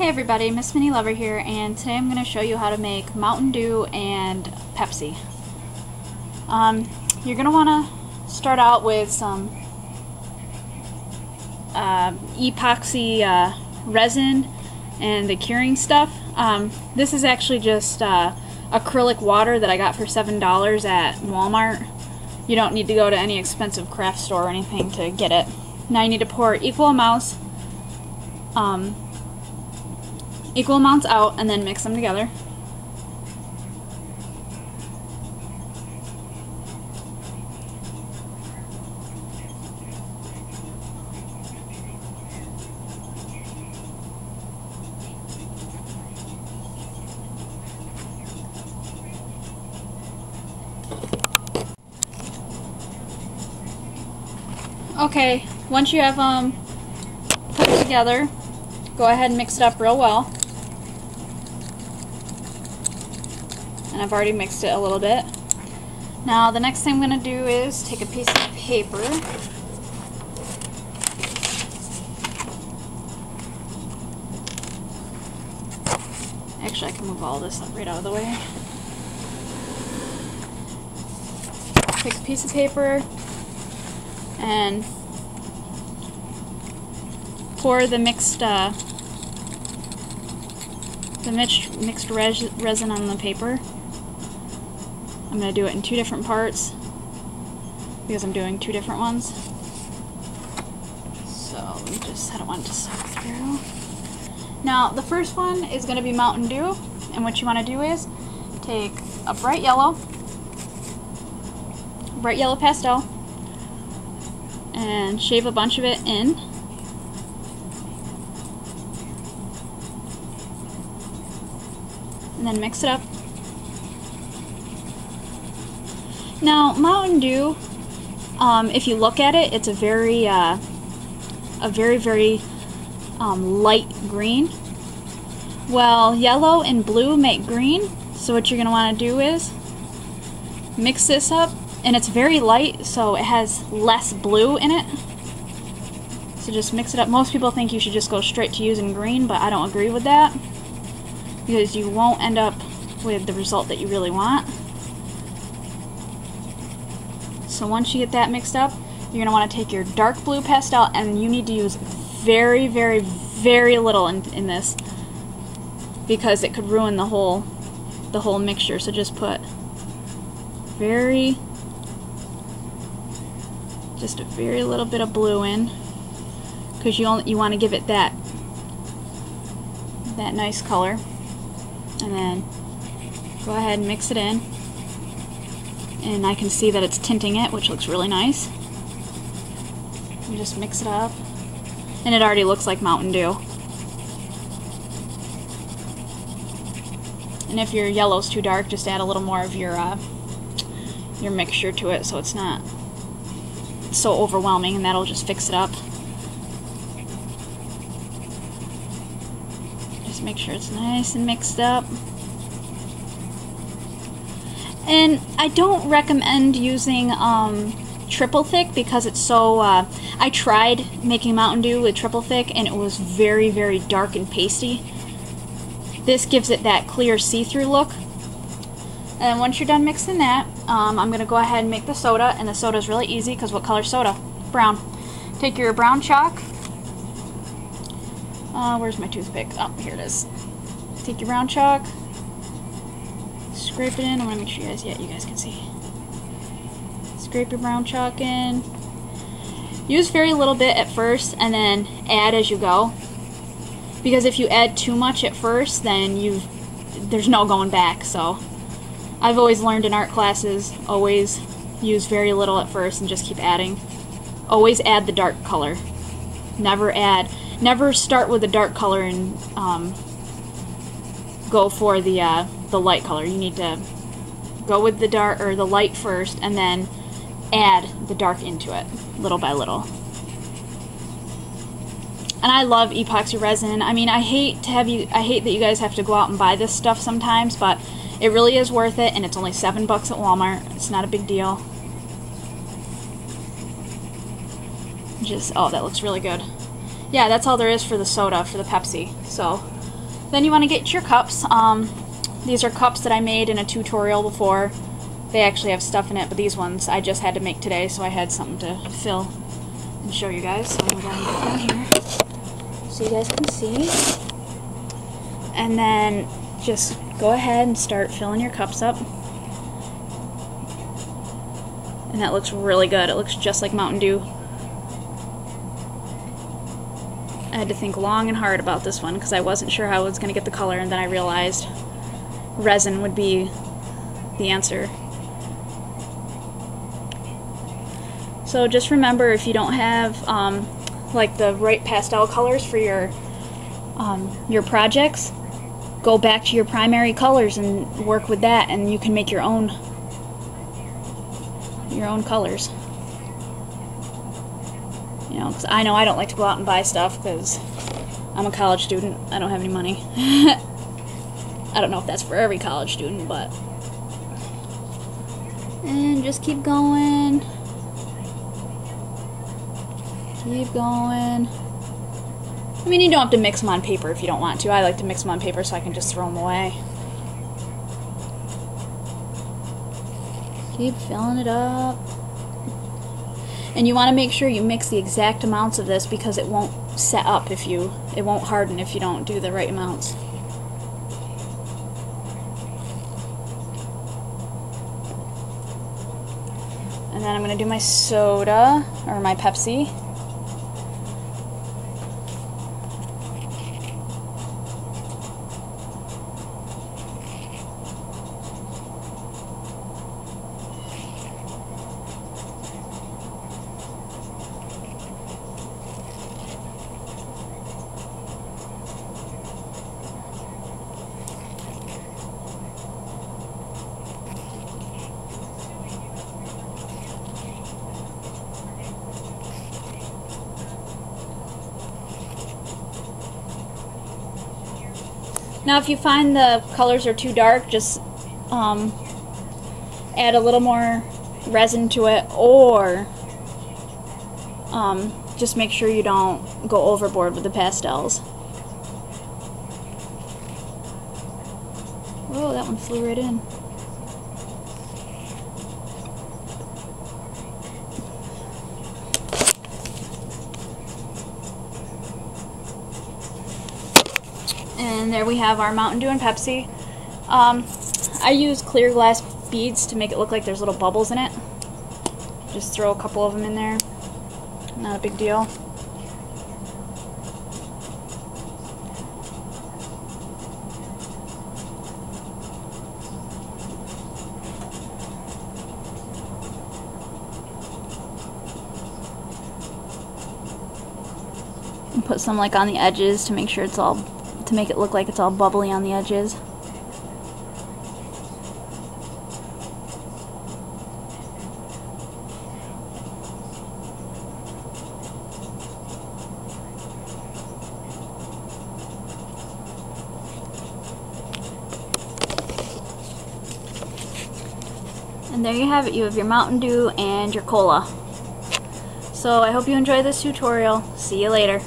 Hey everybody, Miss Mini Lover here, and today I'm going to show you how to make Mountain Dew and Pepsi. Um, you're going to want to start out with some uh, epoxy uh, resin and the curing stuff. Um, this is actually just uh, acrylic water that I got for $7 at Walmart. You don't need to go to any expensive craft store or anything to get it. Now you need to pour equal amounts um, equal amounts out and then mix them together. Okay, once you have them um, put together, go ahead and mix it up real well. And I've already mixed it a little bit. Now the next thing I'm going to do is take a piece of paper Actually, I can move all this up right out of the way. Take a piece of paper and pour the mixed uh, the mixed mixed res resin on the paper. I'm going to do it in two different parts because I'm doing two different ones. So me just, I don't want to soak through. Now the first one is going to be Mountain Dew and what you want to do is take a bright yellow, bright yellow pastel and shave a bunch of it in. And then mix it up Now, Mountain Dew, um, if you look at it, it's a very, uh, a very, very um, light green. Well, yellow and blue make green, so what you're going to want to do is mix this up, and it's very light, so it has less blue in it. So just mix it up. Most people think you should just go straight to using green, but I don't agree with that because you won't end up with the result that you really want. So once you get that mixed up, you're going to want to take your dark blue pastel and you need to use very, very, very little in, in this because it could ruin the whole the whole mixture. So just put very just a very little bit of blue in because you only, you want to give it that that nice color and then go ahead and mix it in and I can see that it's tinting it, which looks really nice. You just mix it up, and it already looks like Mountain Dew. And if your yellow's too dark, just add a little more of your uh, your mixture to it so it's not so overwhelming, and that'll just fix it up. Just make sure it's nice and mixed up. And I don't recommend using um, triple thick because it's so. Uh, I tried making Mountain Dew with triple thick and it was very, very dark and pasty. This gives it that clear see through look. And once you're done mixing that, um, I'm going to go ahead and make the soda. And the soda is really easy because what color soda? Brown. Take your brown chalk. Uh, where's my toothpick? Oh, here it is. Take your brown chalk, Scrape it in. I want to make sure you guys, yeah, you guys can see. Scrape your brown chalk in. Use very little bit at first and then add as you go. Because if you add too much at first, then you've, there's no going back. So I've always learned in art classes, always use very little at first and just keep adding. Always add the dark color. Never add, never start with the dark color and um, go for the uh, the light color. You need to go with the dark or the light first and then add the dark into it little by little. And I love epoxy resin. I mean, I hate to have you I hate that you guys have to go out and buy this stuff sometimes, but it really is worth it and it's only 7 bucks at Walmart. It's not a big deal. Just oh, that looks really good. Yeah, that's all there is for the soda for the Pepsi. So, Then you want to get your cups. Um, these are cups that I made in a tutorial before. They actually have stuff in it, but these ones I just had to make today, so I had something to fill and show you guys. So I'm going to here so you guys can see. And then just go ahead and start filling your cups up. And that looks really good. It looks just like Mountain Dew. I had to think long and hard about this one because I wasn't sure how I was going to get the color, and then I realized resin would be the answer. So just remember if you don't have um, like the right pastel colors for your um, your projects, go back to your primary colors and work with that, and you can make your own your own colors. You know, because I know I don't like to go out and buy stuff because I'm a college student. I don't have any money. I don't know if that's for every college student, but. And just keep going. Keep going. I mean, you don't have to mix them on paper if you don't want to. I like to mix them on paper so I can just throw them away. Keep filling it up. And you want to make sure you mix the exact amounts of this because it won't set up if you, it won't harden if you don't do the right amounts. And then I'm to do my soda, or my Pepsi. Now if you find the colors are too dark, just um, add a little more resin to it or um, just make sure you don't go overboard with the pastels. Whoa, that one flew right in. And there we have our Mountain Dew and Pepsi. Um, I use clear glass beads to make it look like there's little bubbles in it. Just throw a couple of them in there. Not a big deal. And put some like on the edges to make sure it's all to make it look like it's all bubbly on the edges. And there you have it, you have your Mountain Dew and your cola. So I hope you enjoy this tutorial. See you later.